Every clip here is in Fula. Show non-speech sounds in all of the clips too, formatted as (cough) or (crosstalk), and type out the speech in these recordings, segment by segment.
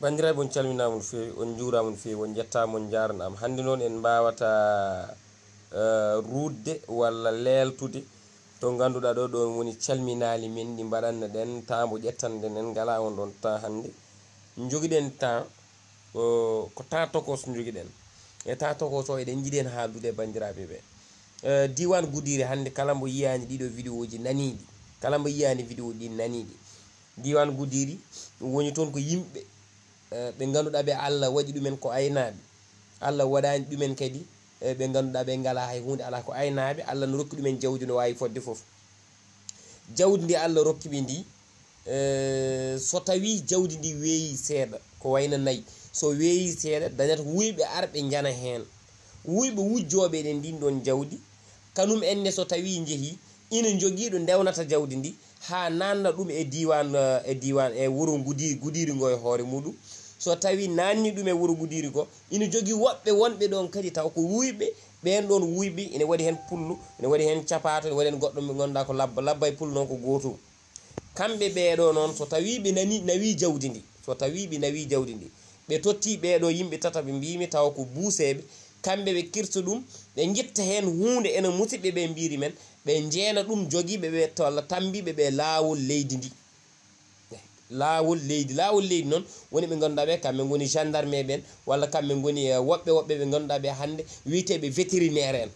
bandiraɓe on calminama no fewi on juurama no fewi on jettama on jaranama hande noon en mbawata eh, uh, rudde walla leltude to ganduɗa ɗo ɗo woni calminali men ɗi mbaɗanno ɗen. Tambo ƴettande nen ngala on ɗon temps hande joguiɗen temps uh, ko temps tokos joguiɗen e temps tokos o eɗen jiiɗen haaldude e bandiraɓe ɓe uh, eh, diwan gudiri hande kala mbo yiyani ɗiɗo vidéo ji naniɗi kala mbo yiyani vidéo ɗi naniɗi diwan gudiri woni toon ko yimɓe Eh, ɓe ganduɗa ɓe allah waɗi ɗumen ko aynaɓe allah waɗani ɗumen kadi eh, ɓe ganduɗa ɓe ngala hay hunde ala ko aynaɓe allah no rokki ɗumen jawdi no wawi fodde foof jawdi ndi allah rokki ɓe ndi eh, so tawi jawdi ndi weeyi seeɗa ko wayno nayyi so weeyi seeɗa dañata wuyɓe arɓe jana hen wuyɓe wujjoɓe ɗen ndin ɗon jawdi. Kanum enne so tawi jeehi ina joguiɗo ndewnata jawdi ndi ha nanna ɗum e diwan e diwan e wuuro gudi gudiri ngo e hoore muɗum. so tawi nanni ɗum e wuro gudiri ko ina jogui woɓɓe wonɓe ɗon kadi taw ko wuyɓe ɓen ɗon wuyɓe ina waɗi hen pullu ina waɗi hen capato ina waɗi hen goɗɗo ɓe ganduɗa ko labba labba e pullu noon ko gotum kamɓe ɓeɗo noon so tawi ɓe nani nawi jawdi ndi so tawi ɓe nawi jawdi ndi ɓe totti ɓeɗo yimɓe tata ɓe mbimi taw ko buuseɓe kamɓe ɓe kirta ɗum ɓe guitta hen hunde ene musidɓe ɓe mbiri men ɓe jeena ɗum joguiɓe ɓe tolla tambiɓe ɓe lawol leydi ndi. laawol leydi. Laawol leydi noon woni ɓe ngannduɗaa ɓe kamɓe ngoni gendarme ɓen walla kamɓe ngoni eh, woɓɓe woɓɓe ɓe ngannduɗaa ɓe hannde wiyeteɓe vétérinaire en.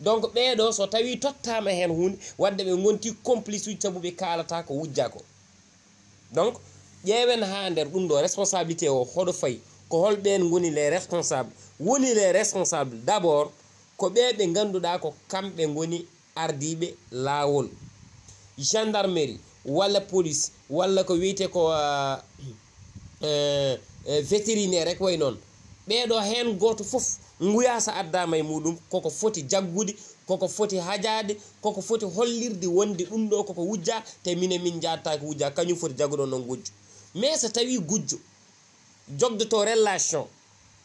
Donc ɓeeɗo so tawi tottama hen hunde wadde ɓe gonti complice uji saabu ɓe kalata ko wujja ko. Donc ƴeewen ha nder ɗum ɗo responsabilité o hoɗo fayi. Ko holɓen goni les responsable woni les responsable d' abord ko ɓe ɓe ganduɗa ko kamɓe goni ardiɓe laawol. Gendarmerie walla police walla ko wiyete ko uh, uh, (clears throat) vétérinaire rek way noon. Ɓeeɗo heen gooto fof nguya so addama e muɗum koko foti jaggude koko foti hajade koko foti hollirde wonde ɗum ɗo koko wujja te minen min jattaki wujja kañum foti jagguɗon noon gujjo. Mais so tawi gujjo jogdoto relation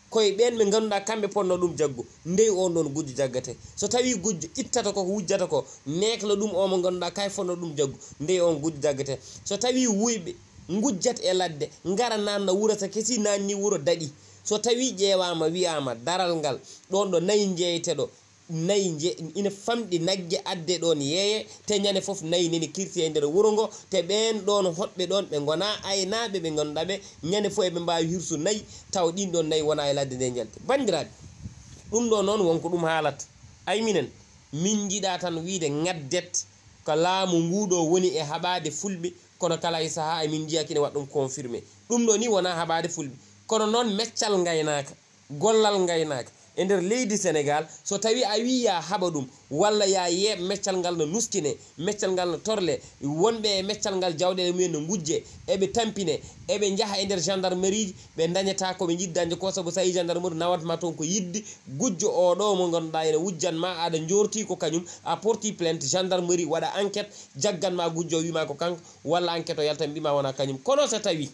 koye ɓen ɓe ngannduɗa kamɓe ponno ɗum jaggu ndey on ɗon gujjo jaggate. So tawi gujjo ittata koko wujjata ko nekla ɗum o mo ngannduɗa kay fonno ɗum jaggu ndey on gujjo jaggate. So tawi wuyɓe gujjat e ladde gara nanna wurata kesi nanni wuro daɗi. So tawi ƴeewama wiyama daral ngal ɗon ɗo nayi jeeyteɗo nayi je ina famɗi nagge adde ɗon yeeye te ñande foof nayi neni kirti e nder wuro ngo te ɓen ɗon hoɓɓe ɗon ɓe gona aynaɓe ɓe ganduɗa ɓe ñande foof eɓe mbawi hirsu nayyi taw ɗin ɗon nayyi wona e ladde nde jalte bandiraɓe ɗum ɗo noon wonko ɗum haalata ay minen min jiiɗa tan wiide gaddet ko laamu nguɗo woni e haɓade fulɓe kono kala e saaha emin jiya kine waɗa ɗum confirmé. Ɗum ɗo ni wona haɓade fulɓe. Kono noon meccal gaynaka gollal gaynaka e nder leydi sénégal so tawi a wi ya haɓa ɗum walla ya yeeɓ meccal ngal no nuskine meccal ngal no torle wonɓe e meccal ngal jawɗele mumen no gujje eɓe tampine eɓe jaaha e nder gendarmerie ji ɓe dañata koɓe jiɗi dañde ko saabu so tawi gendarmerie nawatma toon ko yidde gujjo oɗo mo ganduɗa ene wujjanma aɗa jorti ko kañum. A porti plainte gendarmerie waɗa enquête jagganma gujjo o wima ko kanko walla enquête o yalta mbima wona kañum. Kono so tawi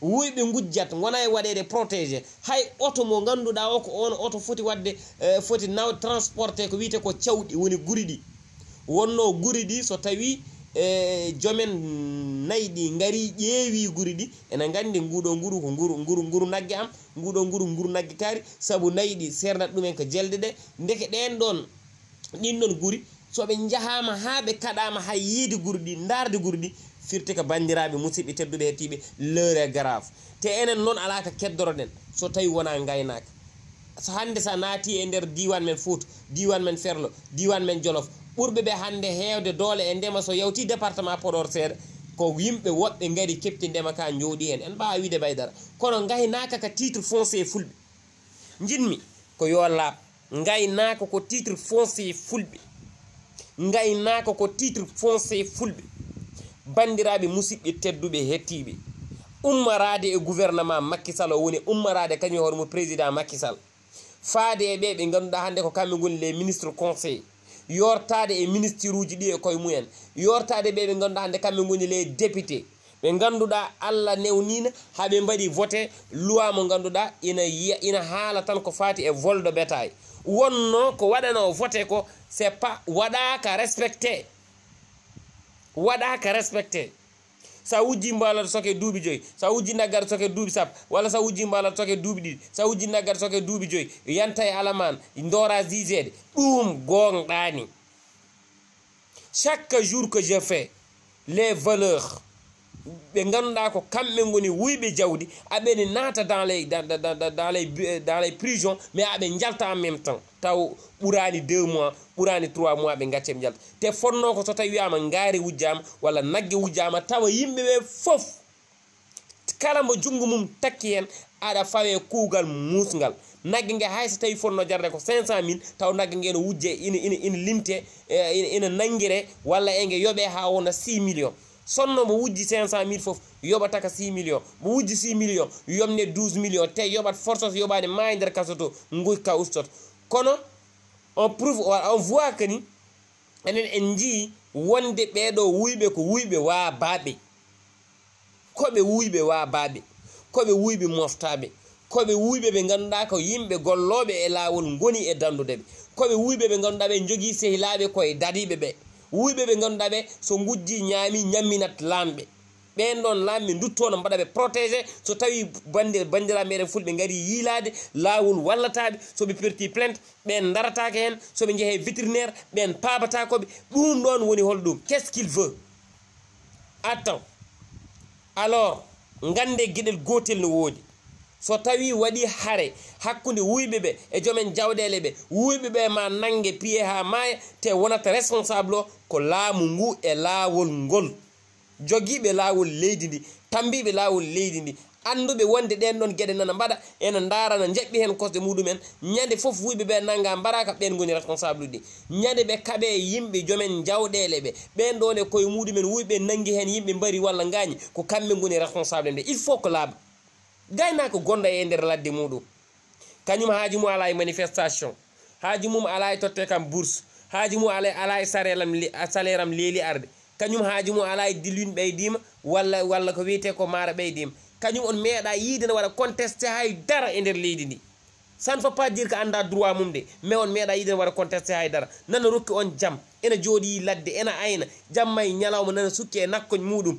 wuri ɓe gujjat gona e waɗede protégé. Hay oto mo ganduɗa o ko on oto foti wadde e, foti naw transporté ko wiyete ko cawɗi woni guri ɗi. Wonno guri ɗi so tawi e joomen nayyi ɗi gaari ƴeewi guri ɗi ene gandi nguɗo nguru ko nguru nguru nguru nagge am nguɗo nguru nguru nagge kaari. Saabu nayyi ɗi sernat ɗumen ko jelde ɗe. Ndeke ɗen ɗon ɗin ɗon guri soɓe jahama ha ɓe kaɗama hay yiide guri ɗi darde guri ɗi firti ko bandiraɓe musidɓe tedduɓe hettiɓe l'heure est grave te enen noon alaa ko keddoroɗen so tawi wona gaynaka so hande sa naati e nder diwan men fout diwan men ferlo diwan men jolof ɓurɓe ɓe hande hewde doole e ndema so yawti département podor seeɗa ko yimɓe woɓɓe gaari kepti ndema ka jooɗi hen en mbawa wiide baydara. Kono gaynaka ka titre foncier e fulɓe. Jinmi ko yo laaɓ gaynaka ko titre foncier e fulɓe. Gaynaka ko titre foncier e fulɓe. bandiraɓe musidɓe tedduɓe e hettiɓe ummarade e gouvernement makkisal o woni ummarade kañum e hoore mum président makkisal faade e ɓe ɓe ganduɗa hannde ko kamɓe goni les ministre conseil yortade e ministre uji ɗi e koye mumen. Yortade ɓe ɓe ganduɗa hannde kamɓe goni les député ɓe ganduɗa allah newnina haɓe mbaɗi voté loi mo ganduɗa ina ina haala tan ko fati e volde bétail wonno ko waɗano voté ko c'est pas waɗaka respecté. waɗaka respecté. Sa wujji mbalata soke duuɓi joyyi sa wujji naggata soke duuɓi sappo walla sa wujji mbalata soke duuɓi ɗiɗi sa wujji naggata soke duuɓi joyyi yanta e alaman dora jugede ɗum gonɗani chaque jour que je fais les valeurs ɓe ngannduɗaa ko kamɓe ngoni wuyɓe jawdi aɓene naata dans les dans les euh, dans les prison mais aɓe jalta en même temps. Taw ɓurani deux mois ɓurani trois mois ɓe gacce ɓe jalta te fonno ko so tawi wiyama ngaari wujjama walla nagge wujjama tawa yimɓeɓe fof kala mo junngo mum takki hen aɗa fawe kuugal musgal nagge nge hay so tawi fonno jarde ko 500 mille taw nagge nge ene wujje ina ina ina limte e, ina nanngire walla e nge yooɓe ha wona 6 millions. sonno mo wujji 500 mille fof yoɓataka 6 million mo wujji 6 million yomne 12 million te yoɓat forsos yoɓani ma e nder kaso to guyka ustot kono on prouve on voit que ni enen en jii wonde ɓeɗo wuyɓe ko wuyɓe wabaɓe koɓe wuyɓe wabaɓe koɓe wuyɓe moftaɓe koɓe wuyɓe ɓe ganduɗa ko yimɓe golloɓe e lawol goni e dandude ɓe. Koɓe wuyɓe ɓe ganduɗa ɓe jogui sehilaɓe koye dadiɓe ɓe. wuyɓe ɓe ganduɗa ɓe so gujji ñaami ñamminat lamɓe ɓen ɗon lamɓe duttono mbaɗa ɓe protégé so tawi bande bandira meɗen fulɓe gaari yiilade lawol wallataɓe soɓe perti plainte ɓen daratake hen soɓe jeehe vétérinaire ɓen pabatakoɓe ɗum ɗon woni holɗum qu'est ce qu'il veut? Attend alors gande gueɗel gotel no woodi. so tawi waɗi haare hakkude wuyɓe ɓe e joomen jawɗele ɓe wuyɓe ɓe ma nangue piye ha maaya te wonata responsable o ko laamu ngu e laawol ngol. Jogiiɓe laawol leydi ndi tambiɓe laawol leydi ndi annduɓe wonde ɗen ɗon gueɗe nana mbaɗa ena darana jeɓɓi hen kosɗe muɗumen ñande foof wuyɓe ɓe nangga mbaraka ɓen goni responsable ɗi ñande ɓe kaaɓe yimɓe joomen jawɗele ɓe. Ɓen ɗon e koye muɗumen wuyɓe nangui hen yimɓe mbari walla gañi ko kamɓe goni responsable nde il faut ko laaɓa. Gaynako gonɗo e nder ladde muɗum. Kañum haaji mum ala e manifestation haaji mum ala e totte kam bourse haaji mum ala ala e sarelam salaire am leeli arde. Kañum haaji mum ala e dilwin ɓeydima walla walla ko wiyete ko maara ɓeydima kañum on meeɗa yiide ne waɗa contesté hay dara e nder leydi ndi. Ça ne faut pas dire que anda droit mum de mais on meeɗa yiide ne waɗa contesté hay dara nana rokki on jaam ena jooɗi ladde ena ayna jamma e ñalawma nana sukki e nakkoñ muɗum.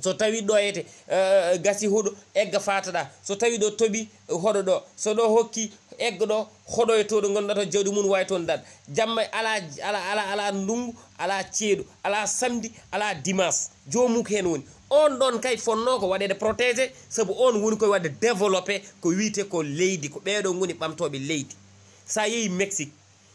so tawi ɗoyete eh, gasi huɗo egga fataɗa. So tawi ɗo toɓi eh, hoɗo ɗo. So ɗo hokki egga ɗo hoɗoye to ɗo ganduɗa to jawdi mum wawi toon dad jamma ala ala ala ala ndungu ala ceeɗu ala samedi ala dimanche jomuk hen woni. On ɗon kay fonno ko waɗede protégé saabu on woni koye wadde développé ko wiite ko leydi ko ɓeɗo goni ɓamtoɓe leydi. Sa yeehi mexique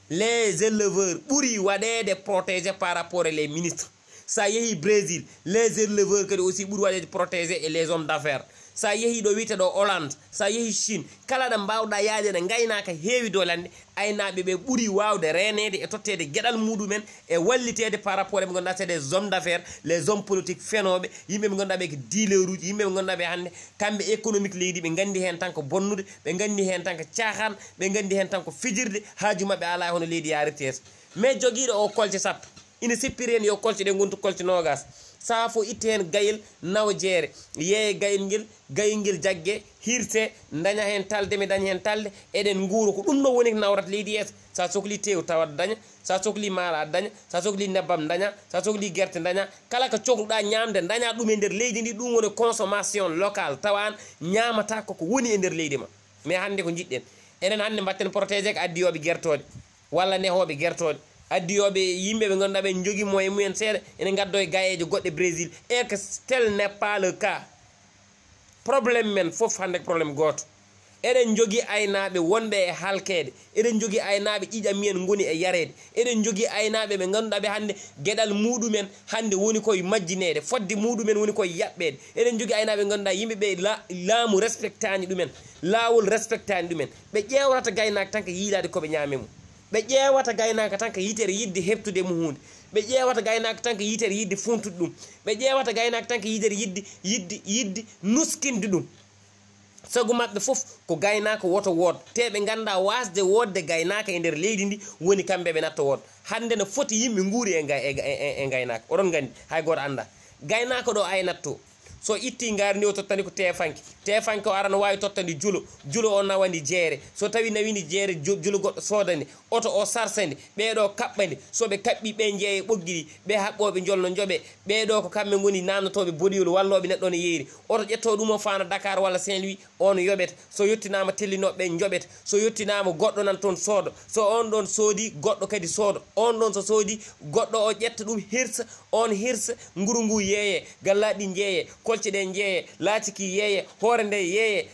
les éleveurs ɓuuri waɗede protégé par rapport e les ministres. sa yeehi brésil les éleveurs kadi aussi ɓuuri waɗede protégé et les hommes d' affaire sa yeehi ɗo wiyete ɗo hollande sa yeehi chine. Kala ɗo mbawɗa yaade ne gaynaka heewi dolande aynaɓe ɓe ɓuuri wawde renede e tottede gueɗal muɗumen e wallitede par rapport ɓe ganduɗa c'est des hommes d' affaire les hommes politique fenoɓe yimɓe ɓe ganduɗa ɓe ko dealer uji yimɓe ɓe ganduɗa ɓe hande kamɓe économique leydi ɓe gandi hen tan ko bonnude ɓe gandi hen tan ko cahan ɓe gandi hen tan ko fijirde. Haaju mabɓe ala hono leydi yarirte mais joguiɗo o kolce sappo. ina sippiri hen yo kolce ɗe gontu kolce nogas saa fo itte hen gayel nawa jeere yeeye gayel ngel gayel ngel jagge hirte daña hen talde mi daña hen talde. Eɗen guuro ko ɗum ɗo woni ko nawrata leydi yeeso. Sa sohli tew tawat daña sa sohli maala daña sa sohli nebbam daña sa sohli guerte daña. Kala ko cohluɗa ñamde daña ɗum e nder leydi ndi. Ɗum woni consommation local tawan ñamata koko woni e nder leydi ma. Mais hande ko jiɗɗen enen hande mbatten protégé ko addiyoɓe guertoɗe walla nehoɓe guertoɗe addiyoɓe yimɓe ɓe ganduɗa ɓe jogui moyen mumen seeɗa ene gaddo e gayeje goɗɗe brésil. E que tel n'est pas le cas. Probléme men foof hande probléme goto eɗen jogui aynaɓe wonɓe e halkede eɗen jogui aynaɓe ƴiƴa mumen goni e yarede eɗen jogui aynaɓe ɓe ganduɗa ɓe hande gueɗal muɗumen hande woni koye majjinede fodde muɗumen woni koye yaɓɓede eɗen jogui aynaɓe ganduɗa yimɓeɓe laamu respectani ɗumen laawol respectani ɗumen. Ɓe ƴewrata gaynaka tan ko yiilade koɓe ñaame mum. ɓe ƴeewata gaynaka tan ko yitere yidde heɓtude mo hunde ɓe ƴeewata gaynaka tan ko yitere yidde funtude ɗum. Ɓe ƴeewata gaynaka tan ko yitere yidde yidde yidde nuskinde ɗum. Sagu maɓɓe fof ko gaynaka woto wood. Te ɓe ganda wasde wodde gaynaka e nder leydi ndi woni kamɓe ɓe natta wood. Hande no foti yimɓe guuri e, e, e, e gaynaka oɗon gandi hay goto anda gaynaka ɗo ay natto so itti ngaari ndi o tottani ko tefanke tefanke o ara no wawi tottandi julo. Julo o nawani jeere. So tawi nawini jeere julo goɗɗo sodani oto o sarsandi ɓeɗo kaɓɓandi soɓe kaɓɓi ɓe jeeye ɓoggiɗi ɓe haɓɓoɓe jolno joɓe ɓeɗo ko kamɓe goni nannotoɓe boɗiyol walloɓe neɗɗo no yeeri. Oto ƴetto ɗum o fana dakar walla saint louis on yoɓete so yettinama tellinoɓeɓe joɓet. So yettinama goɗɗo nan toon soodo. So on ɗon soodi goɗɗo kadi soodo. On ɗon so soodi goɗɗo o ƴetta ɗum hirsa. On hirsa nguru ngu yeeye. Gallaɗi jeeye kolce ɗe jeeye laatiki yeeye. Hoore nde yeeye.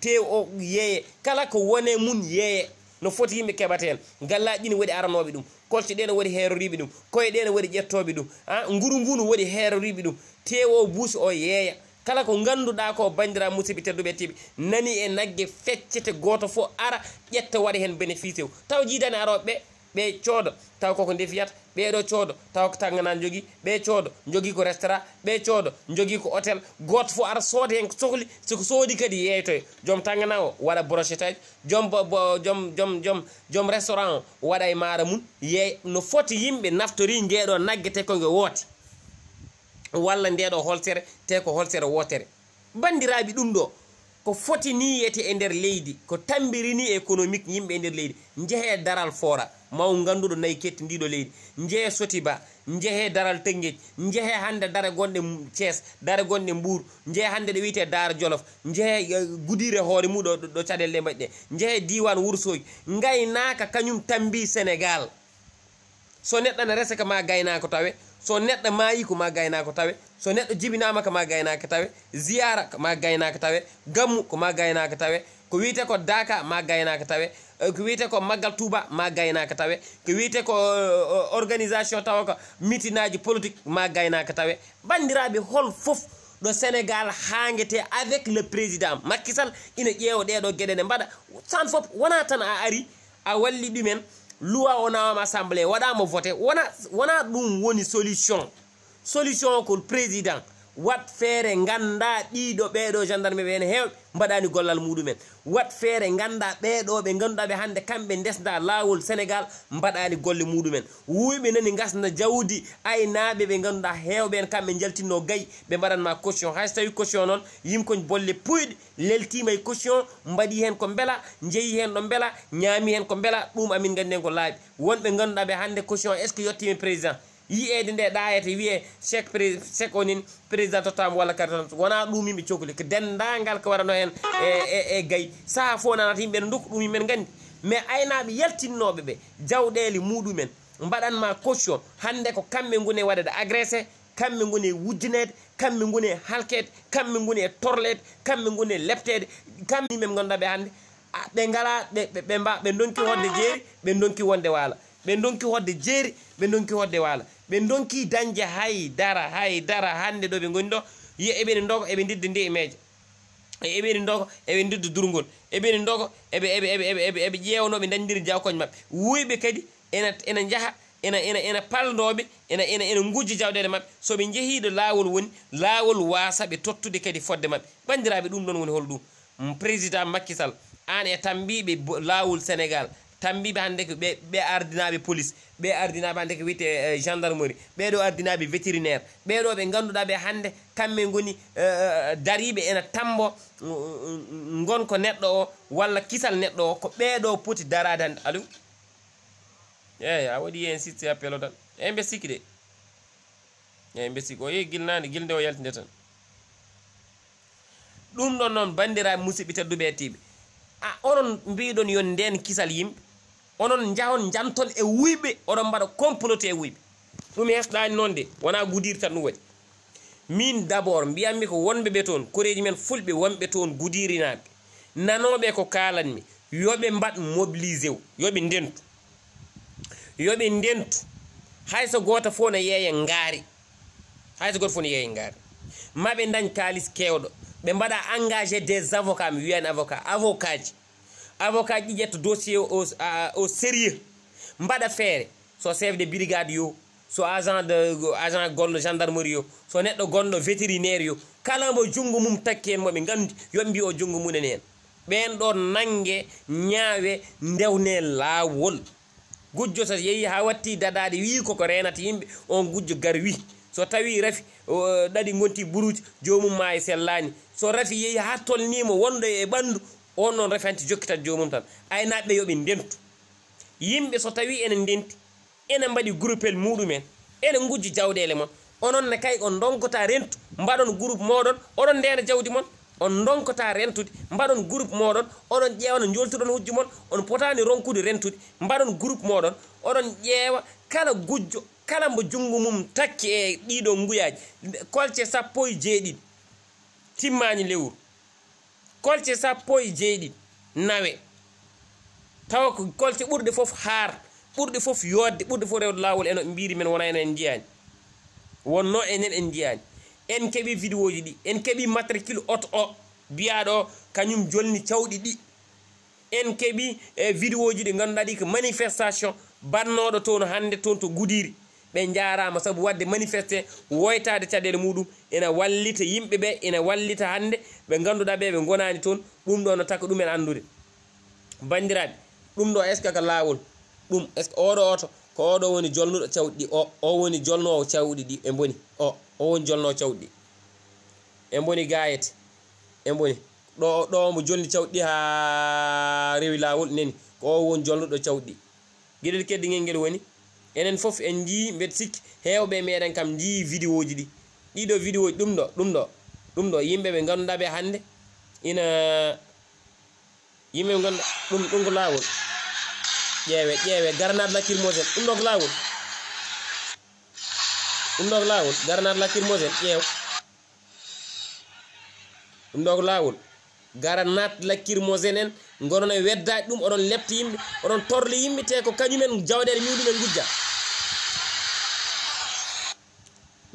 Tew o yeeye. Kala ko wone mum yeeye. No foti yimɓe keɓata hen gallaji ɗi ne waɗi aranoɓe ɗum. Kolce ɗe ne waɗi heeroriɓe ɗum. Koye ɗe ne waɗi ƴettoɓe ɗum. A nguru ngu no waɗi heeroriɓe ɗum. Tew o buusi o yeeya kala ko ngannduɗa ko bandira musidɓe tedduɓe e tiɓe nani e nagge feccete goto fo ara ƴetta waɗa hen bénéfice o. Taw jiidani aroɓeɓe ɓe coodo. Taw koko ndefiyata ɓeɗo coodo. Taw ko tanganani jogui ɓe coodo. Jogui ko restaurant ɓe coodo. Jogui ko hôtel. Goto fo ara sooda hen ko sohli siko soodi kadi yeytoye joom tangana o waɗa brochette aji. Joom joom joom joom joom restaurant o waɗa e maara mum yeey no foti yimɓe naftori gueɗo naggue te kongue wooti. walla ndeɗo holsere te ko holsere wotere. Bandiraɓe ɗum ɗo ko foti ni yiyete e nder leydi ko tambirini économique yimɓe e nder leydi. Jehe daral fora maw ganduɗo nayi ketti ndiɗo leydi. Jehe sotiba jehe daral tengueji jehe hande dare gonɗe thies dare gonɗe mbour jehe hande eh, ɗo wiyete dara jolof jehe gudire hoore muɗo ɗo caɗele ɗe mbaɗɗe. Jehe diwan wursoji gaynaka kañum tambi sénégal. So neɗɗo ne resa ka ma gaynako tawe? so neɗɗo maayi ko ma gaynako tawe. So neɗɗo jibinama ko ma gaynaka tawe. Ziyara ko ma gaynaka tawe. Gammu ko ma gaynaka tawe. Ko wiyete ko daka ma gaynaka tawe. Ko wiyete ko maggal touba ma gaynaka tawe. Ko wiyete ko organisation tawa ko mitinaji politique ma gaynaka tawe. Bandiraɓe hol foof ɗo sénégal hangete avec le président makkisal ina ƴeewa ɗeɗo gueɗe ɗe mbaɗa. San foof wona tan a ari a walli ɗumen luwa o nawama assemblé waɗamo voté wona wona ɗum woni solution. Solution ko président. wat feere ganda ɗiɗo ɓeɗo gendarme ɓe ne hewɓe mbaɗani gollal muɗumen wat feere ganda ɓeɗo ɓe ganduɗa ɓe hannde kamɓe ndesda lawol sénégal mbaɗani golle muɗumen wuyɓe nani gasna jawdi aynaɓe ɓe ganduɗa hewɓe en kamɓe jaltinno gayi ɓe mbaɗanma caution. Hayso tawi caution noon yimkoñ bolle puyɗe leltima e caution mbaɗi hen ko beela jeeyi hen ɗo beela ñaami hen ko beela ɗum amin ganden ko laaɓi. Wonɓe ganduɗa ɓe hannde caution est ce que yettimi président? yiyede nde ɗayete wiye chek chek onin président tottama walla kadi tan wona ɗumimɓe cohli ko dendagal ko waɗano hen e, e, e gayi saaha fo nanata yimɓe ne dokka ɗum yimɓen gandi mais aynaɓe yaltinnoɓe ɓe jawɗele muɗumen mbaɗanma caution. Hande ko kamɓe goni waɗede agressé kamɓe goni wujjinede kamɓe goni halkede kamɓe goni e torlede kamɓe goni e leptede kamɓe yimɓe ɓe hande ɓe hannde. Ah, ɓe mba ɓe donki hodde jeeri ɓe donki wonde waala. ɓe donki hodde jeeri ɓe donki hodde waala ɓe donki dañde hay dara hay dara hannde ɗo ɓe goni ɗo. Yi eɓeni dogo eɓe didde ndi e meeje. Eɓeni dogo eɓe e didde durgol eɓeni dogo eɓe eɓe eɓe eɓe eɓe ƴeewnoɓe dañdiri jawkoñe maɓɓe. Wuyɓe kadi ena ena jaha ena ena ena paldoɓe ena ena ena gujji jawɗele maɓɓe. Soɓe jeehiɗo laawol woni laawol waasa ɓe tottude kadi fodde maɓɓe. Bandiraɓe ɗum ɗon woni hol ɗum président makkisall an e tambiɓe laawol sénégal. tambiɓe hannde ko ɓe ɓe ardinaɓe police ɓe ardinaɓe hannde ko wiyete eh, gendarmerie ɓeɗo ardinaɓe vétérinaire ɓeɗo ɓe ganduɗa ɓe hannde kamɓe goni eh, eh, dariɓe ena tambo mm, mm, mm, gon ko neɗɗo o walla kisal neɗɗo o ko ɓeɗo poti darade hannde. Alo eyi a waɗi insiste appel appelo tan. Eyi mbe sikki de. Eyi mbe sikki. O yehi gilnade gilde o yaltinde tan. Ɗum ɗon noon bandiraɓe musidɓe tedduɓe ettiɓe a onon mbiɗon yo nden kisal yimɓe onon jahon janton e wuyɓe oɗon mbaɗa comploté e wuyɓe. Ɗum hesɗani noon de wona gudir tan ɗum waɗi. Min d' abord mbiyanmi ko wonɓe ɓe toon koreji men fulɓe wonɓe toon gudirinaɓe. Nanoɓe ko kalanmi yoɓe mbaɗ mobilisé o yoɓe ndentu. Yoɓe ndentu hayso goto fof no yeeya ngaari hayso goto fof no yeeya ngaari. Maɓe dañ kalis kewɗo ɓe mbaɗa engagé des avocats mi wiyani avocat avocat ji. avocat ji ƴetta dossier au, au sérieux mbaɗa feere. So chef de brigade yo so agent de agent gonɗo gendarmerie yo so neɗɗo gonɗo vétérinaire yo kala mo junngo mum takki hen moɓe gandi yoɓe mbi o junngo munen hen ɓen ɗo nangue ñaawe ndewne laawol. Gujjo so yeehi ha watti dadade wi koko renata yimɓe on gujjo gar wi so tawi rafi ɗaɗi gonti buruji jomum ma e sellani so rafi yeehi ha tolnimo wonɗo e ɓandu on noon refanti jokkitat jomum tan. Aynaaɓe yooɓe ndentu. Yimɓe so tawi ene ndenti ene mbaɗi groupel muɗumen ene gujji jawɗele mon. Onon ne kay on donkota rentu mbaɗon groupe moɗon oɗon ndena jawdi mon. On donkota rentude mbaɗon groupe moɗon oɗon ƴeewa no joltuɗon hujju mon. On potani ronkude rentude mbaɗon groupe moɗon oɗon ƴeewa kala gujjo kala mbo junngo mum takki e ɗiɗo nguyaji. Kolce sappo e jeeɗiɗi timmani lewru. kolce sappo e jeeɗiɗi nawe. Tawa ko kolce ɓurɗe fof haar ɓurɗe fof yodde ɓurɗe fof rewde lawol eno ɓe mbiri men wona en en njiyani wonno enen en jiyani e en keeɓi vidéo ji ɗi en keeɓi matricule auto o mbiyaɗo kañum jolni cawɗi ɗi. En keeɓi e eh, vidéo ji ɗi ganduɗa ɗi ko manifestation bannoɗo toon hande toon to gudiri ɓe jarama saabu wadde manifesté woytade caɗele muɗum ina wallita yimɓeɓe ina wallita hande ɓe ganduɗa ɓe ɓe gonani toon ɗum ɗo no taka ɗumen andude bandiraɓe ɗum ɗo est ce que ko lawol ɗum est ce que oɗo oto ko oɗo woni jolnuɗo cawɗi ɗi o o woni jolnowo cawɗi ɗi ɓe boni o o woni jolnowo cawɗi ɗi. E boni gayete e boni ɗo ɗo mo jolni cawɗi ɗi ha rewi lawol nani ko o woni jolnuɗo cawɗi ɗi. Gueɗel keddigel ngel woni enen foof en jii mbeɗa sikki hewɓe meɗen kam jii vidéo ji ɗi. Ɗiɗo vidéo ji ɗum ɗo ɗum ɗo ɗum ɗo. Yimɓe ɓe ngannduɗa ɓe hannde ina yimɓe ɓe ganduɗa ɗum ɗum ko lawol ƴeewe ƴeewe garanaɗe lakkirmosel ɗum ɗo ko lawol ɗum ɗo ko lawol garanaɗe lakkirmosel ƴeew. Ɗum ɗo ko laawol. Garanat lakkirmosel en gonono weddaji ɗum oɗon lepta yimɓe oɗon torle yimɓe te ko kañumen jawɗele muɗumen gujja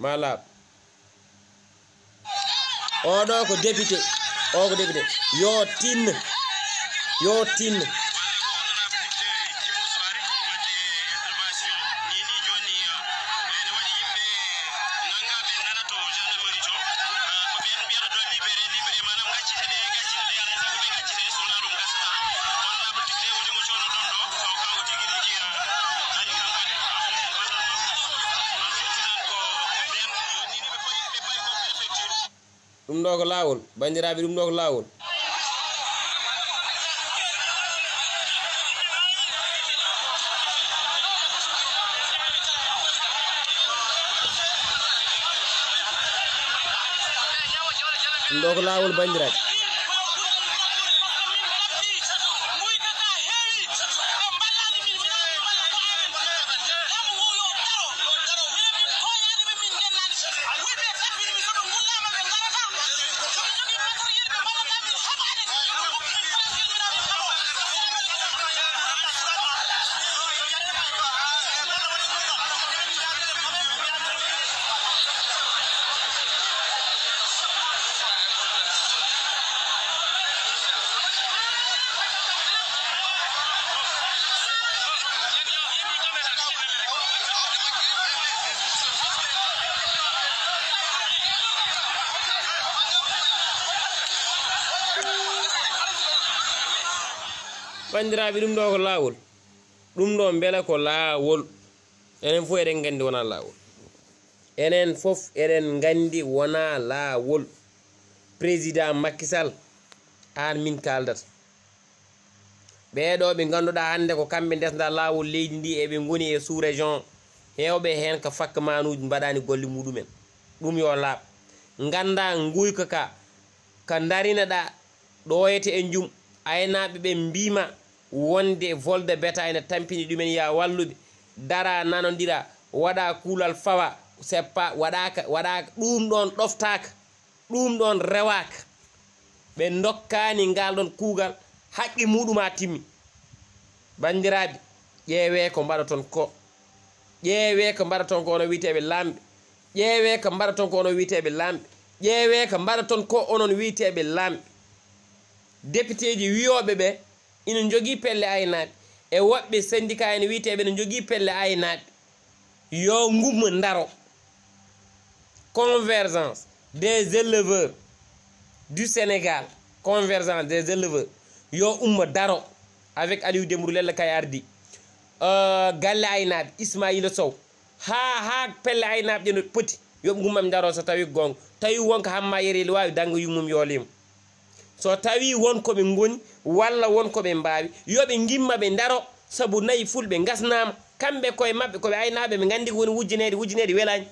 ma laaɓ oɗo ko député o ko député yo tin. Yo tinno ɗum ɗo ko lawol bandiraɓe ɗum ɗo ko lawol ɗum ɗo bandiraɓe ɗum ɗo ko lawol ɗum ɗo beele ko laawol. Enen fof eɗen gandi wona laawol. Enen fof eɗen gandi wona laawol. Président makisal an min kaldata ɓeɗo ɓe ganduɗa hande ko kamɓe ndesda laawol leydi ndi eɓe goni e, e sous région hewɓe hen ko fakka manuji mbaɗani golle muɗumen ɗum yo laaɓ ganda guyka ka ka darinaɗa ɗoyete e jum aynaɓe ɓe mbima wonde volde beta ene tampini ɗumen ya wallude. Dara nanodira waɗa kuulal fawa seppa waɗaka waɗaka ɗum ɗon ɗoftaka ɗum ɗon rewaka. Ɓe dokkani ngal ɗon kuugal haqqi muɗuma timmi. Bandiraɓe ƴeewe ko mbaɗa ton ko ƴeewe ko mbaɗa ton ko ono wiiteɓe lamɓe ƴeewe ko mbaɗa ton ko ono wiiteɓe lamɓe ƴeewe ko mbaɗa ton ko onon wiiteɓe lamɓe. Député ji wiyoɓe ɓe ina jogii pelle aynaaɓe. E woɓɓe syndicat ene wiiteɓe ne jogii pelle aynaaɓe. Yo ngumma ndaro. Convergence des éleveurs du sénégal. Convergence des éleveurs. Yo umma daro avec aliou demrou lella kay ardi euh, galle aynaaɓe ismaila sow. Haa haa pelle aynaaɓe ɗe no poti. Yoɓe um ngummam daro so tawi gonga. Tawi wonko hamma yereli wawi dangga yummum yoolima so tawi wonkoɓe goni walla wonko ɓe mbaawi. Yoɓe gimma ɓe ndaro sabu nayi fulɓe gasnama kamɓe koye maɓɓe koɓe aynaɓe ɓe gandi ko woni wujjinede wujjinede welani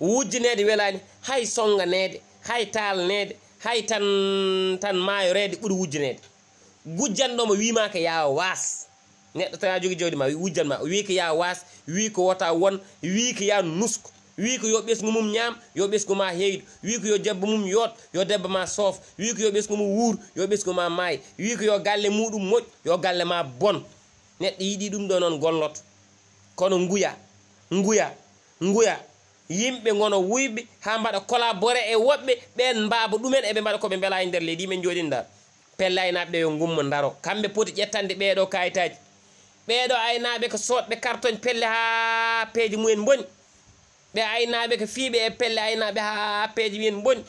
wujjinede welani hay songanede hay talnede hay tan tan mayorede ɓuuri wujjinede gujjanɗomo wimaka yawa waas. Neɗɗo tawa jogui jawdi ma wujjanma wi ko yawa waas wi ko wota won wi ko ya nusko wi ko yo ɓesgu mum ñaam yo ɓesgu ma heydu. Wi ko yo debbo mum yoot yo debbo ma soof. Wi ko yo ɓesgu mum wuur yo ɓesgu ma maayi wi ko yo galle muɗum moƴ yo galle ma bon. Neɗɗo yiɗi ɗum ɗo noon gollot. Kono nguya nguya nguya. Yimɓe gono wuyɓe ha mbaɗa collaboré e woɓɓe ɓen mbaba ɗumen eɓe mbaɗa koɓe beela e nder leydi. Men jooɗi ndar pella aynaɓe ɓe yo gummo daro kamɓe poti ƴettande ɓeɗo kayitaji ɓeɗo aynaɓe ko soɗɓe carton pelle ha peeje mumen boni ɓe aynaɓe ko fiiɓe e pelle aynaɓe ha peeje men boni.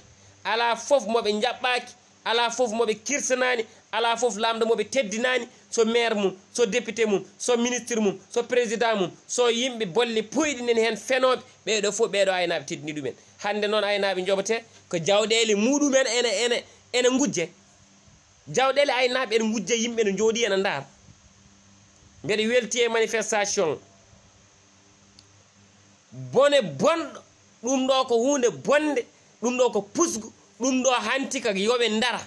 Ala foof moɓe jaɓɓaki ala foof moɓe kirsanani ala foof lamdo moɓe teddinani. So maire mum so député mum so ministre mum so président mum so yimɓe bolle puyɗinen hen fenoɓe ɓeɗo foof ɓeɗo aynaɓe teddini ɗumen. Hande noon aynaɓe joɓete ko jawɗele muɗumen ene ene ene gujje. Jawɗele aynaɓe ene gujje yimɓe ne jooɗi ene ndaar mbeɗa welti e manifestation bone bonɗo ɗum ɗo ko hunde bonde ɗum ɗo ko pusgu ɗum ɗo hanti ka yoɓe ndara.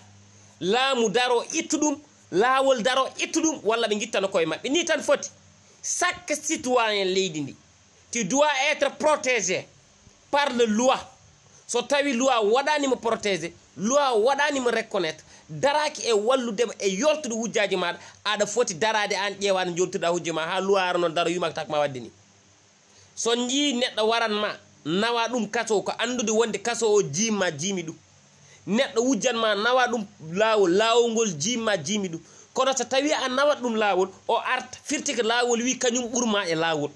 Laamu daro ittu ɗum laawol daro ittu ɗum walla ɓe guittano koye maɓɓe. Ni tan foti chaque citoyen leydi ndi tu dois être protégé par le loi. So tawi loi waɗanimo protégé loi waɗanimo reconnaître daraki e walludema e yoltude hujjaji maɗa aɗa foti darade an ƴeewa no joltirɗa hujje ma ha loi ara noon daro yumaka takma wadde ni. so jii neɗɗo waranma nawa ɗum kaso ko anndude wonde kaso o jimma jimi ɗum. Neɗɗo wujjanma nawa ɗum laawol laawol ngol jimma jimi ɗum. Kono so tawi a nawat ɗum laawol o arta firti ko laawol wi kañum ɓurma e laawol.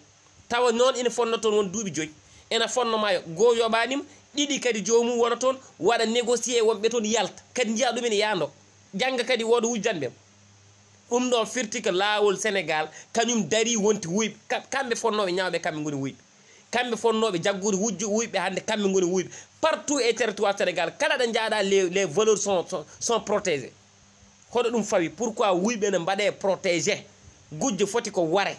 Tawa noon ina fonno toon won duuɓi joyi. Ena fonnoma goo yoɓanima ɗiɗi kadi jomum wona toon waɗa négocié wonɓe toon yalta. Kadi jiya ɗumen yaando jangga kadi wooda wujjanɓema ɗum ɗon firti ko laawol sénégal kañum dari wonti wuyɓe. Kamɓe fonnoɓe ñawɓe kamɓe goni wuyɓe. Kamɓe fonnoɓe jaggude wujju wuyɓe hannde kamɓe goni wuyɓe. Partout e territoire sénégal kala ɗo jaaɗa les les valeurs sont sont protégé hoɗo ɗum fawi pourquoi wuyɓe ne mbaɗe protégé? Gujjo foti ko ware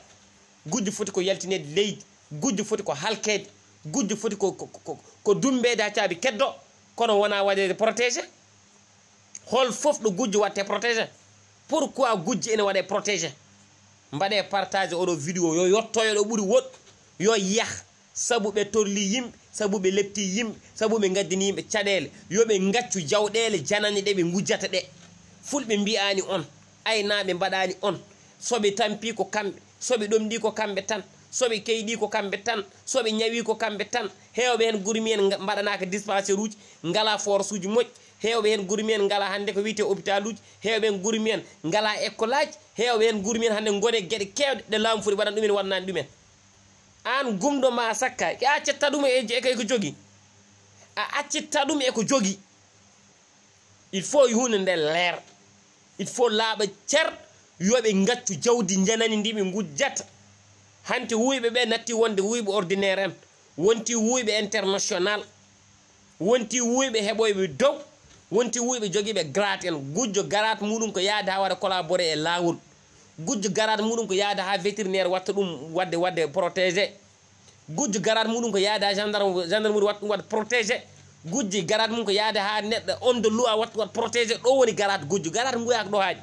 gujjo foti ko yaltinede leydi gujjo foti ko halkede gujjo foti ko ko dumbede ha caabi keddo. Kono wona waɗede protégé? Hol fof ɗo gujjo watte protégé? pourquoi gujji ene waɗe protégé? Mbaɗe partage oɗo vidéo yo yettoyo ɗo ɓuuri woɗ yo yah. Saabu ɓe torli yimɓe saabu ɓe lepti yimɓe saabu ɓe gaddini yimɓe caɗele yoɓe gaccu jawɗele janani ɗe ɓe gujjata ɗe. Fulɓe mbiyani on aynaɓe mbaɗani on. Soɓe tampi ko kamɓe soɓe ɗomɗi ko kamɓe tan soɓe keyɗi ko kamɓe tan soɓe ñawi ko kamɓe tan. Hewɓe hen gurmi en mbaɗanaka dispensaire uji ngala force uji moƴƴi. hewɓe hen gurmi en ngala hande ko wiyete hôpital uji hewɓe hen gurmi en ngala école aji hewɓe hen gurmi en hande gone gueɗe kewɗe ɗe laamu foti waɗan ɗumen wannani ɗumen. An gumɗo ma sakka a accitta ɗum eko e jogui a accitta ɗum eko jogui il faut hunde nde leer. Il faut laaɓa cer. Yoɓe gaccu jawdi janani ndi ɓe gujjata hanti wuyɓe ɓe natti wonde wuyɓe ordinaire en. Wonti wuyɓe international. Wonti wuyɓe heɓoyɓe dow. wonti wuyɓe jogiiɓe garat en gujjo garat muɗum ko yaade ha waɗa collaboré e lawol gujjo garat muɗum ko yaade ha vétérinaire watta ɗum wadde wadde protégé gujjo garat muɗum ko yaade ha gendarme gendarmerie watta ɗum wadde protégé gujji garat mum ko yaade ha neɗɗo homme de loi watta waɗa protégé ɗo woni garat gujjo garat guyaka ɗo haaji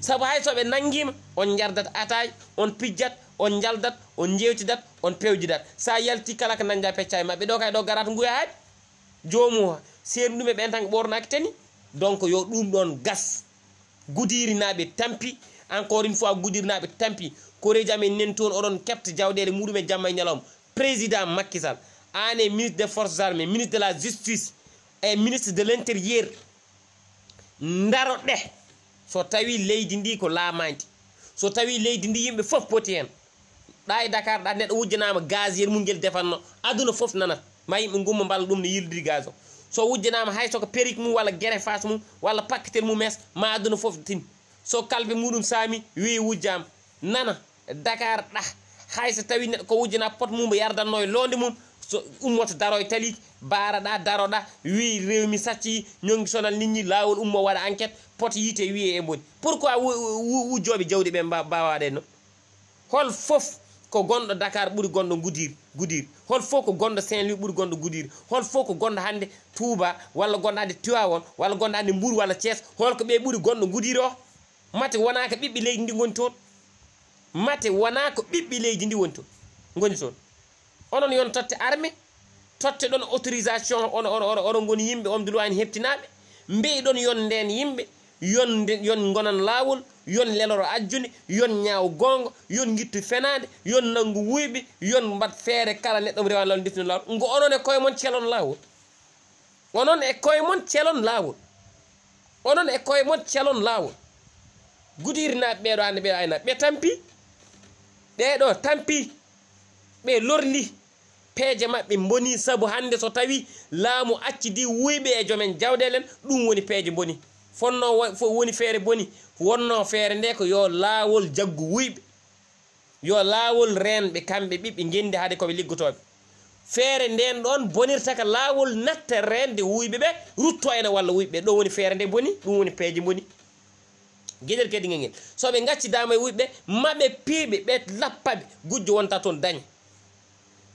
saabu hay soɓe nanguima on jardat ataye on pijjat on jaldat on jewtidat on pewjidat sa yalti kala ko dañda pecca e mabɓe ɗo kay ɗo garat mboya haaji jomum seeri ɗum e ɓen tan ɓornaki tani donc yo ɗum ɗon gas. Gudirinaɓe tampi. Encore une fois gudirinaɓe tampi. Koreji amen nen toon oɗon kepta jawɗele muɗum e jamma e ñalawma. Président makkisal an e ministre des forces armées ministre de la justice e ministre de l' intérieur daroɗe so tawi leydi ndi ko laamadi so tawi leydi ndi yimɓe fof poti hen ɗa e dakar ɗa neɗɗo wujjanama gasier mum guel defanno. Aduna foof nanat ma yimɓe gumma mballa ɗum no yildiri gaz o. so wujjanama hay soko périque mum walla guere face mum walla pakketel mum mumes ma aduna foof tin so kalbe muɗum saami wi wujjama nana dakar ɗa hay so tawi neɗɗo ko wujjana pot mum yardanno e londe mum so ummoto daro e tali baaraɗa daroɗa wi rewmi sacci ñongi sonal nit ñi lawol ummo waɗa enquête pot yiite wiye e mboni. Pourquoi wujjoɓe jawdi ɓe mbawaɗe no? Hol foof ko gonɗo dakar ɓuuri gonɗo gudir gudir hol fof ko gonɗo saint louis ɓuuri gonɗo gudir hol fof ko gonɗo hannde touba walla gonɗo hannde tuwawon walla gonɗo hannde mbour walla thies holko ɓe ɓuuri gonɗo gudir o. Mate wona ko ɓiɓɓe leydi ndi goni toon. Mate wona ko ɓiɓɓe leydi ndi woni toon. Goni toon. Onon yon totte armé totte ɗon autorisation on ono ono ono goni yimɓe omde lowani heptinaɓe mbeyi ɗon yon nden yimɓe yon yon gonan lawol yon leloro ajjuni yon ñaaw goonga yon gittu fenade yon nanngu wuyɓe yon mbat feere kala neɗɗo mo rewani lawol deftino lawol. Ngo onon e koye mon celon laawol? Onon e koye mon celon laawol? Onon e koye mon celon laawol? Gudirinaɓe ɓeeɗo hannde ɓeeɗo aynaɓe ɓe tampi ɓeeɗo tampi ɓe lorli peeje maɓɓe boni sabu hannde so tawi laamu accidi wuyɓe e joomen jawɗele ɗum woni peeje boni fonno fo woni feere boni wonno feere nde ko yo laawol jaggu wuyɓe yo laawol renɓe kamɓe ɓiɓɓe gendi haade koɓe liggotoɓe. Feere nden ɗon bonirta ka laawol natta rende wuyɓe ɓe rutto ene walla wuyɓe ɗo woni feere nde boni ɗum woni peeje boni. Gueɗel kedigel ngel soɓe gaccidama e wuyɓe maɓe piiɓe ɓe lappaɓe gujjo wonta toon daña.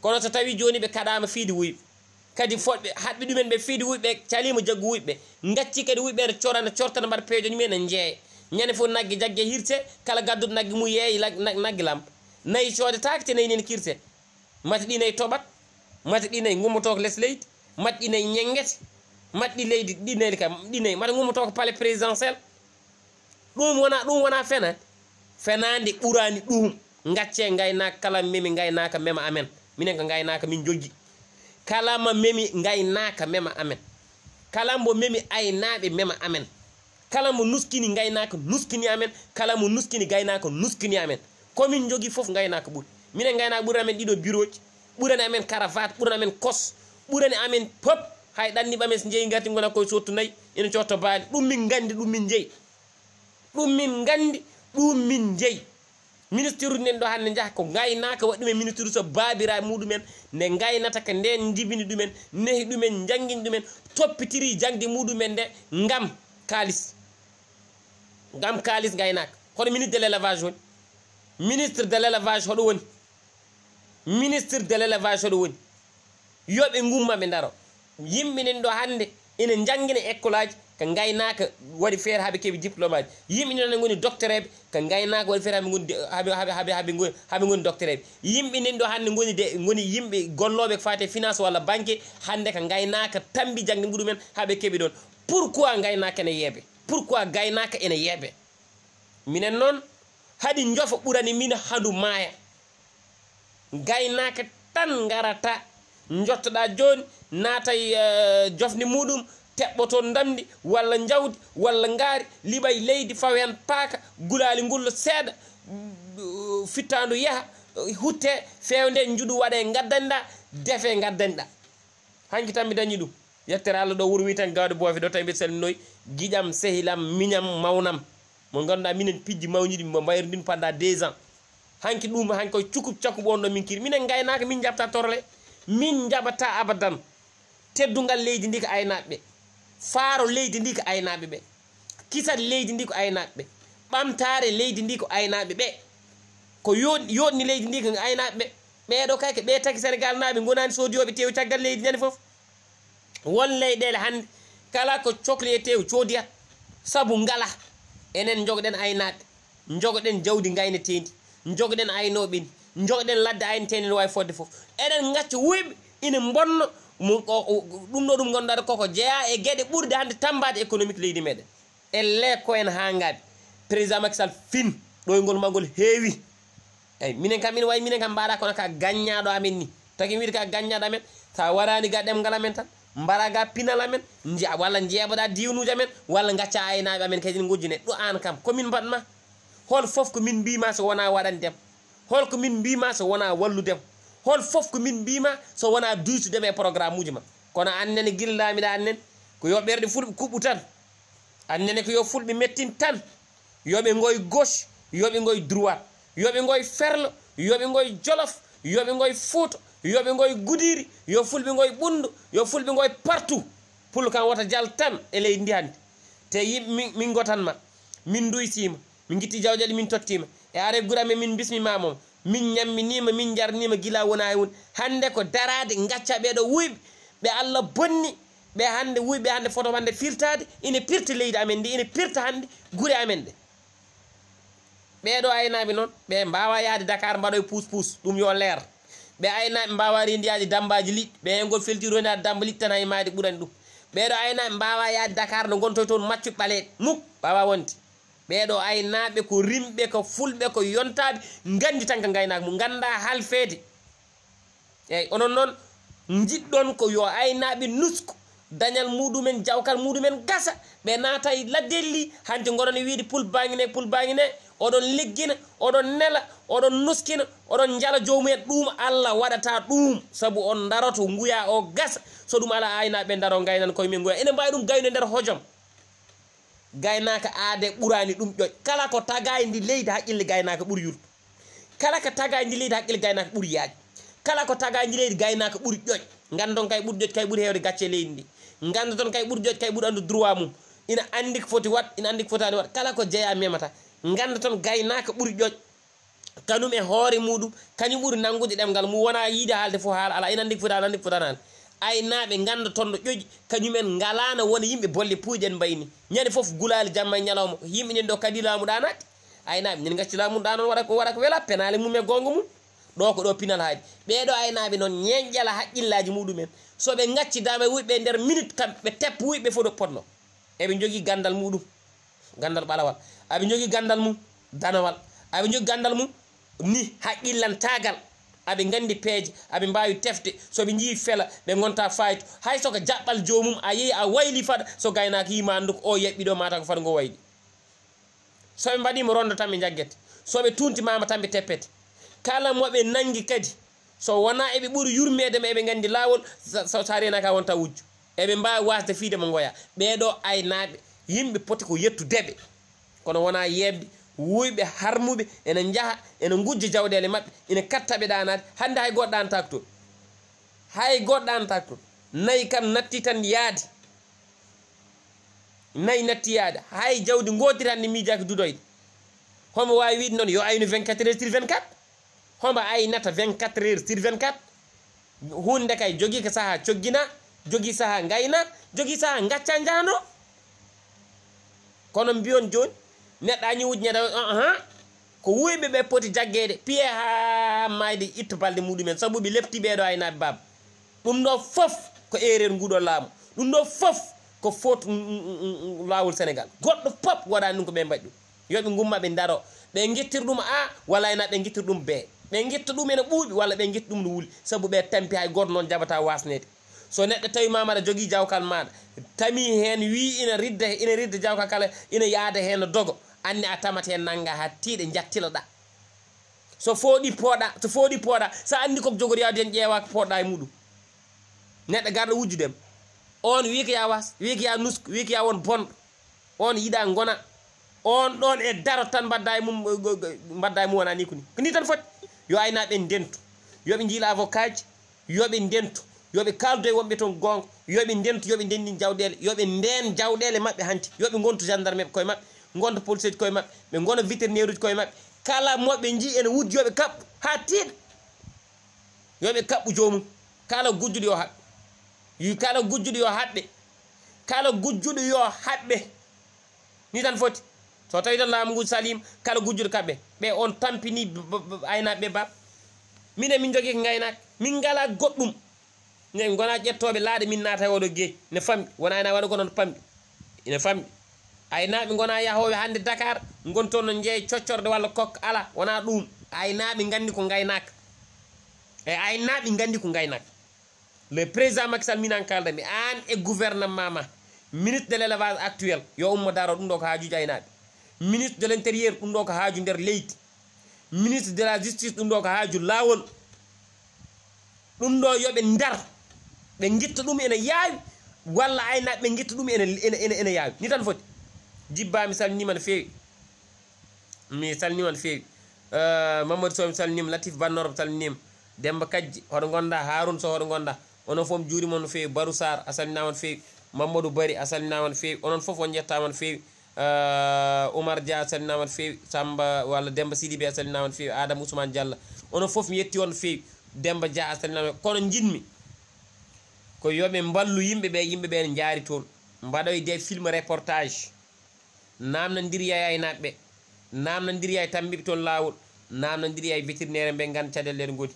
Kono so tawi joni ɓe kaɗama fiide wuyɓe. kadi foɗɓe haɓɓe ɗumen ɓe fiidi wuyɓe calima jaggu wuyɓe gacci kadi wuyɓe ene corana cortana mbaɗa peejo ñumen ne jeeya ñande fof nagge jagge e hirte kala gadduɗo nagge mum yeeyi nagge lam nayi coodetake te nayi nene kirte. Mata ɗi nayi toɓat mata ɗi nayi gummotoko less leydi mata ɗi nayi ñengete mata ɗi leydi ɗi nayi kam ɗi nayi mata gummotoko palais présidentiel. Ɗum wona ɗum wona fena fenande ɓurani ɗum. Gacce gaynaka kala memi gaynaka mema amen. Minen ko gaynaka min jogui kala mo memi gaynaka mema amen. Kala mo memi aynaɓe mema amen. Kala mo nuskini gaynaka nuskini amen. Kala mo nuskini gaynaka nuskini amen. Komin jogui foof gaynaka ɓuuri minen gaynaka ɓurani amen ɗiɗo bureau ji ɓurani amen caravate ɓurani amen kos ɓurani amen pop. Hay ɗanniɓe amen so jeeyi garti gona koye sottu nayyi ina cotto baali. Ɗum min gandi ɗum min jeeyi ɗum min gandi ɗum min jeeyi ministre uji nan ɗo hannde jaha ko gaynaka waɗi ɗum e ministére so babira muɗumen nde gaynata ko nden jibini ɗumen nehi ɗumen janggini ɗumen toppitiri jangde muɗumen nde ngam kalis ngam kalis gaynaka hoɗo ministre de l' élevage woni. Ministre de l' élevage hoɗo woni. Ministre de l' élevage hoɗo woni. Yoɓe gummaɓe daro yimɓe nen ɗo hannde ene janngina école aji ko gaynaka waɗi feere haaɓe keeɓi diplôme aji yimɓe noon goni doctereɓe ko gaynaka waɗi feere haaɓe goni haaɓe yimɓe nani ɗo hannde goni de goni yimɓe golloɓe ko fate finance walla banque hande ko gaynaka tambi jangde muɗumen haaɓe keeɓi ɗon pourquoi gaynaka ene yeeɓe? Pourquoi gaynaka ene yeeɓe? Minen noon haɗi jofa ɓurani min handu maaya. Gaynaka tan garata jottoɗa joni naatay eh, jofde muɗum teɓɓoto ndamdi walla jawdi walla ngaari liɓay leydi faw hen paaka gulaali ngullo seeɗa fittandu yaaha hutte fewde juɗu waɗe gaddani ɗa defe gaddani ɗa hanki tan mi dañi ɗum. Yettere allah ɗo wuuro wi tan gawde boofe ɗo tawi mbiɗa salminoyi giƴam sehilam miñam mawnam. Mo ganduɗa minen pijji mawñiɗi mo mbayrodin pendant deux ans. Hanki ɗum hanki koye cukup cakkuɓo on ɗo min kiri. Minen gaynaka min jaɓta torle min jaɓata abadan. Teddugal leydi ndi ko aynaɓeɓe faaro leydi ndi ko aynaɓe ɓe kisat leydi ndi ko aynaɓe ɓe ɓamtare leydi ndi ko aynaɓe ɓe ko yoɗni leydi ndi ko aynaɓe ɓe ɓeɗo kayke ɓe taki sénégal naɓe gonani sodiyoɓe tew caggal leydi ñande foof won leyɗele hannde. Kala ko cohli e tew coodiyat sabu ngala. Enen jogoɗen aynaɓe jogoɗen jawdi gayne tendi jogoɗen aynoɓe ni jogoɗen ladde ayne tendi ne wawi fodde foof eɗen gacca wuyɓe ina bonno mo ɗum ɗo ɗum ganduɗa koko jeeya e gueɗe ɓurde hande tambade économique leydi meɗen. Elle ko en ha gaɓe président makisal fin ɗoygol magol heewi. Eyyi minen kam ina wayi minen kam mbaɗa kono ka gagnaɗo amen ni. Taki wiide ka gagnaɗo amen. Sa warani ga ɗemgal amen tan mbara ga pinal amen jiya walla jeeɓoɗa diwnuji amen walla gacca aynaɓe amen kadi ne gujjine ɗo an kam komin mbaɗma. Hol foof ko min mbima so wona waɗandem holko min mbima so wona walludem hol fof ko min mbima so wona duytudema e programme uji ma. Kono annene guillamiɗa annen ko yo ɓerɗe fulɓe kuɓɓu tan. Annene ko yo fulɓe mettin tan. Yoɓe goye gauche yoɓe goye droit yoɓe goye ferlo yoɓe goye jolof yoɓe goye fouto yoɓe goye gudiri yo fulɓe goye ɓundu yo fulɓe goye partout. Pulo kam wota jal tan e ley ndiyande te yimɓe min gotanma min duytima min guitti jawƴaɗi min tottima. E are gurame min bismimamoma min ñamminima min jarnima guila wona e woni hande ko darade gacca ɓeɗo wuyɓe ɓe allah bonni ɓe hande wuyɓe hande photo hande firtade ina pirta leydi amen ndi ina pirta hande guure amen ɗe ɓeɗo aynaɓe noon ɓe mbawa yaade dakar mbaɗo e pus pus ɗum yo leer. Ɓe aynaɓe mbawa rendiyade dambaji liɗɗi ɓe engol feltironi ha damba liɗɗi tan haymade ɓurani ɗum. Ɓeɗo aynaɓe mbawa yaade dakar no gontoy toon maccuɓe ɓaleɗe muk mbawa wonde ɓeɗo aynaɓe ko rimɓe ko fulɓe ko yontaɓe gandi tan ka gaynaka mum ganda halfede eyyi onon noon jiɗɗon ko yo aynaɓe nusku. Dañal muɗumen jawkal muɗumen gasa. Ɓe naata e laddelli hanti goɗone wiide pul wiide pulbangine pulbangine oɗon liggina oɗon nela oɗon nuskina oɗon jala jomumen ɗum allah waɗata ɗum saabu on daroto guya o gasa. So ɗum ala aynaɓe daro gaynan koye min nguya ene mbawi ɗum gayno e nder hojom. gaynaka aade ɓurani ɗum ƴoƴ kala ko tagay ndi leydi haqqille gaynaka ɓuuri yurtu kala ko tagay ndi leydi haqqille gaynaka ɓuuri yaaji. Kala ko tagay ndi leydi gaynaka ɓuuri ƴoƴ gandon kay ɓuuri ƴoƴ kay ɓuuri hewde gacce leydi ndi. Ganda gandoton kay ɓuuri ƴoƴ kay ɓuuri andu droit mum. Ina andi ko foti wat ina andi ko fotani wat. Kala ko jeeya memata. Ganda toon gaynaka ɓuuri ƴoƴ kanum e hoore muɗum kañum ɓuuri nanngude ɗemgal mum. Wona yiide haalde fof haala ala ina andi ko fotani andi ko fotani aynaɓe ganda toon no ƴoƴi. Kañumen ngalaana wona yimɓe bolle puuji en mbayni. Ñande foof gulali jamma e ñalawma. Yimɓe nen ɗo kadi laamu ɗa aynaɓe nen gacci laamu ɗa noon waɗa ko waɗa ko wela penale mum e gonga mum. Ɗo ko ɗo pinal haaji. Ɓeɗo aynaɓe noon ñeñƴala haqqillaji muɗumen. Soɓe gacci dama e wuyɓe nder minute kamɓe teppa wuyɓe fof ɗo potno. Eɓe jogui gandal muɗum. Gandal ɓalawal. Aɓe jogui gandal mum danawal. Aɓe jogui gandal mum ni haqqillantagal aɓe gandi peeje aɓe mbawi tefte soɓe jii fela ɓe gonta fayito hay soko jaɓɓal jomum a yeehi a wayli faɗa so gaynaka yima andu ko o yeɓɓiɗo mata ko fata ngo wayɗi soɓe mbaɗima rondo tan ɓe jaggete soɓe tuntimama tan ɓe teppete. Kala moɓe nangi kadi so wona eɓe ɓuuri yurmede ma eɓe gandi lawol so sa renaka wonta wujju. Eɓe mbawi wasde fiide mo goya ɓeɗo aynaɓe yimɓe poti ko yettudeɓe kono wona yebde wuyɓe harmuɓe ene jaaha ene gujja jawɗele mabɓe ina kattaɓe ɗanade. Hande hay goɗɗo an tak toon hay goɗɗo an tak toon nayyi kam natti tan yaade. Nayyi natti yaade. Hay jawdi godiri hande miijaki dudoyde. Homo wawi wiide noon yo ayno 24 heures sur 24 homo aynata 24 heures sur 24 hunde kay jogui ko saaha coggina jogui saaha gayna jogui saaha gacca jahano kono mbiyon joni neɗɗo añi ujunere han ko wuyɓe ɓe poti jaggede piye ha mayde ittu balde muɗumen. Saabu ɓe lefti ɓeɗo aynaɓe baba ɗum ɗo foof ko erreur nguɗo laamu. Ɗum ɗo foof ko faute mm, mm, mm, lawol sénégal goɗɗo pop waɗani ɗum ko ɓe mbaɗi ɗum. Yoɓe gumma ɓe daro ɓe guittiri ɗum a walla ena ɓe guittiri ɗum b ɓe guitta ɗum ene ɓuuɓi walla ɓe guitta ɗum no wuuli saabu ɓe tampi hay goto noon jaɓata wasnede so neɗɗo tawi mama aɗa jogii jawkal maɗa tami hen wi ina ridda ina ridda jawkal kala ina yaada hen dogo. Anne a tamat hen heen nannga hattiiɗe jattiloɗa so fooɗi pooɗa so fooɗi pooɗa sa andi koko jogori yawde hen ƴeewa ko pooɗɗa e muɗum. Neɗɗo garɗo wujjudem on wi ko ya was wi ko ya nusku wi ko ya won bonɗo on yiiɗa gona on ɗon e darot tan mbadda e mum mbadda e mum wona ni ko ni ko ni tan foti yo aynaɓe ndentu. Yoɓe jiila avocat ji yoɓe ndentu. yoɓe kaldu e wonɓe toon gonga yoɓe ndentu yoɓe ndenndin jawɗele yoɓe ndeen jawɗele maɓɓe hanti yoɓe gontu gendarme ɓe koye maɓɓe gonta police ji koye maɓɓe ɓe gona vétérinaire uji koye maɓɓe. Kala moɓe jii ene wujji yoɓe kaɓɓu ha tiiɗa. Yoɓe kaɓɓu jomum kala gujjuɗo yo haɓɓe. Kala gujjuɗo yo haɓɓe. Kala gujjuɗo yo haɓɓe. Ni tan foti. So tawi tan laamu ngu salima kala gujjuɗo kaɓɓe. Ɓe on tampini aynaɓe ɓe bab minen min jogui ko gaynaka min ngala goɗɗum. en gona ƴettoɓe laaɗe min naata e oɗo geeyi ne famɗi. Wona ena waɗa gonon famɗi. Ene famɗi. Aynaɓe gona yahoɓe hande dakar gon no jeeye coccorde walla kokka ala wona ɗum. Aynaɓe gandi ko gaynaka e aynaɓe gandi ko gaynaka le président makisal minan kaldami an e gouvernement ma ministre de l' élevage actuel yo ummo daro ɗum ɗo ko hajuji e aynaɓe ministre de l' intérieur ɗum ɗo ko haaju nder leydi. Ministre de la justice ɗum ɗo ko haaju lawol ɗum ɗo yoɓe ndar. ɓe gitta ɗum ene yaawi walla aynaɓe ɓe gitta ɗum ene yaawi. Ni tan foti jibba mi salminima no feewi mi salminima no feewi. Mamadou somi salminima latif bannoro mi salminima demba kajji hoɗo gonɗa haroun so hoɗo gonɗa onon foof mi juurima no feewi barou sar a salminama no feewi mamadou bari a salminama no feewi onon foof on jettama no feewi. Oumar dia a salminama no feewi samba walla demba sidi be a salminama no feewi adama ousmane diallah onon foof mi yetti on no feewi demba dia a salminama kono jinmi ko yoɓe mballu yimɓe ɓe yimɓe ɓe ne jaari toon. Mbaɗoy de film reportage. Namnodiriya e aynaɓe namnodiriya e tambiɓe toon lawol namnodiriya e vétérinaire ɓe ganda caɗele ɗen goodi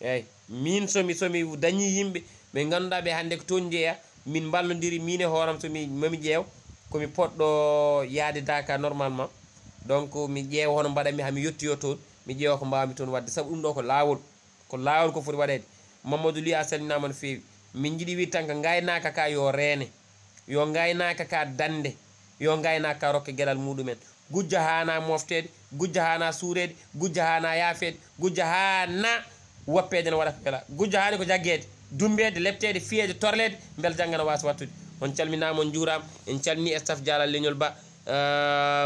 eyyi min somi somi dañi yimɓe ɓe ganduɗa ɓe hannde ko toon jeeya min mballodiri min e hooram somi mami ƴeew komi poɗɗo yaade daka normalement. Donc mi ƴeewa hono mbaɗatmi hami yettoyo toon mi ƴeewa ko mbawmi toon wadde. Saabu ɗum ɗo ko lawol ko lawol ko foti waɗede. mamadou li a salminama no fewi min jiiɗi wi tan ko gaynaka ka yo reene yo gaynaka ka dande yo gaynaka ka rokke gueɗal muɗumen gujja hana moftede gujja hana suurede gujja hana yaafede gujja hana woppede ne waɗa ko wela gujja hani ko jaggede dumbede leptede fiyede torlede beele jangga ne wasa wattude. On calminama on juurama en calmini e staff dialal leñol ba.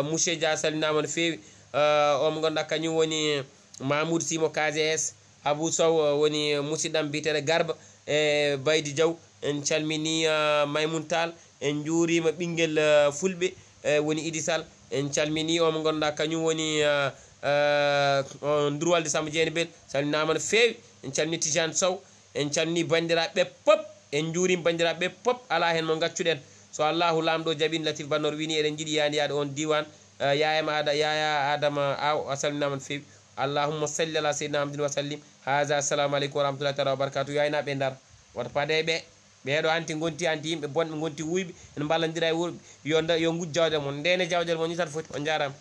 Monsieur dia salminama no fewi omo ganduɗa kañum woni mamoudou simo kgs abou sow euh, woni euh, musidɗam mbiteɗo garba e baydi diaw en calmini euh, maymoun tall en juurima ɓinguel fulɓe e woni idisal en calmini omo ganduɗa kañum woni durwalde samba jeeni bel calminama no fewi en calmini tijane sow en calmini bandiraɓe pop en juurima bandiraɓe pop ala hen mo gaccuɗen so allahu lamɗo jaaɓin latif bannor wini eɗen jiiɗi yani yaade on diwan yayama ada yaya adama aw a salminama no fewi. allahumma salli ala seydina hamdin wa sallim. Haga assalamu aleykum wa rahmatullahi taala wabarakatu yoynaɓe dar wata paade ɓe. Ɓeɗo anti gonti anti yimɓe bonɓe gonti wuyɓe ene mballodira e wurɓe. Yo yo gujjawde mon. Ndene jawdel mon ni ñitata foti on jarama